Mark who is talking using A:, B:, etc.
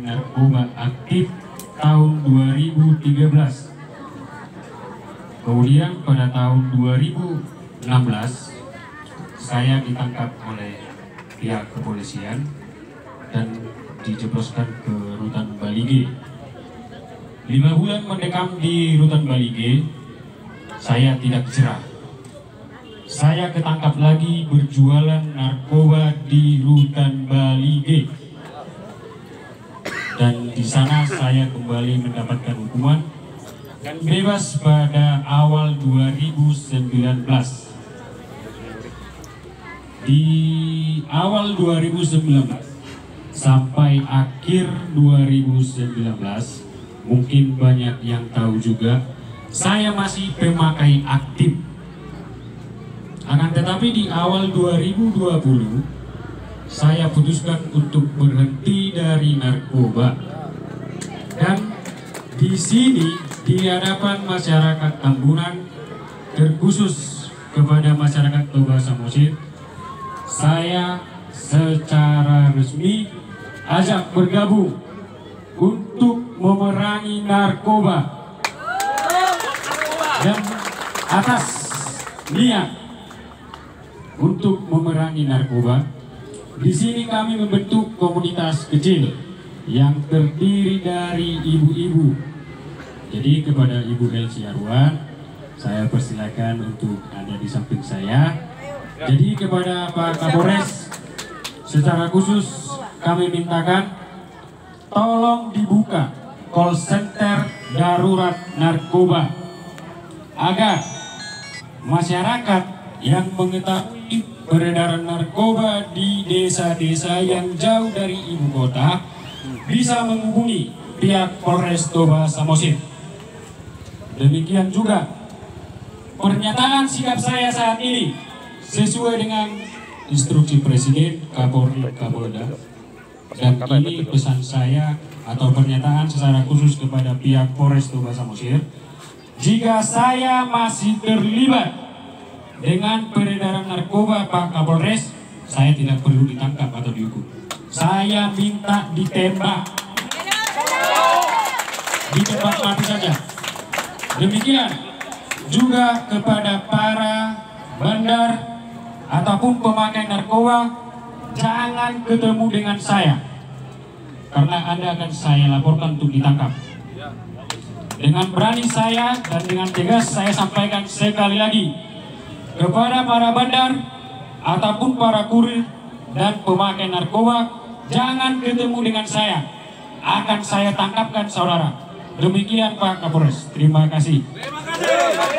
A: narkoba aktif tahun 2013. Kemudian pada tahun 2016 saya ditangkap oleh pihak kepolisian dan dijebloskan ke rutan Balige. Lima bulan mendekam di rutan Balige, saya tidak cerah. Saya ketangkap lagi berjualan narkoba di rutan Balige sana saya kembali mendapatkan hukuman dan bebas pada awal 2019. Di awal 2019 sampai akhir 2019 mungkin banyak yang tahu juga saya masih pemakai aktif. Akan tetapi di awal 2020 saya putuskan untuk berhenti dari narkoba. Di sini di hadapan masyarakat Tambunan terkhusus kepada masyarakat Toba Samosir, saya secara resmi ajak bergabung untuk memerangi narkoba dan atas niat untuk memerangi narkoba di sini kami membentuk komunitas kecil yang terdiri dari ibu-ibu. Jadi kepada Ibu Elsi Arwan, saya persilakan untuk ada di samping saya. Jadi kepada Pak Kapolres, secara khusus kami mintakan tolong dibuka call center darurat narkoba agar masyarakat yang mengetahui peredaran narkoba di desa-desa yang jauh dari ibu kota bisa menghubungi pihak Polres Toba Samosir. Demikian juga pernyataan sikap saya saat ini sesuai dengan instruksi Presiden Kapolri Kapolda dan ini pesan saya atau pernyataan secara khusus kepada pihak Polres Toba Samosir jika saya masih terlibat dengan peredaran narkoba Pak Kapolres, saya tidak perlu ditangkap atau dihukum. Saya minta ditembak. Di tempat mati saja. Demikian juga kepada para bandar ataupun pemakai narkoba, jangan ketemu dengan saya. Karena Anda akan saya laporkan untuk ditangkap. Dengan berani saya dan dengan tegas saya sampaikan sekali lagi, kepada para bandar ataupun para kurir dan pemakai narkoba jangan ketemu dengan saya akan saya tangkapkan saudara Demikian Pak Kapolres. Terima kasih. Terima kasih.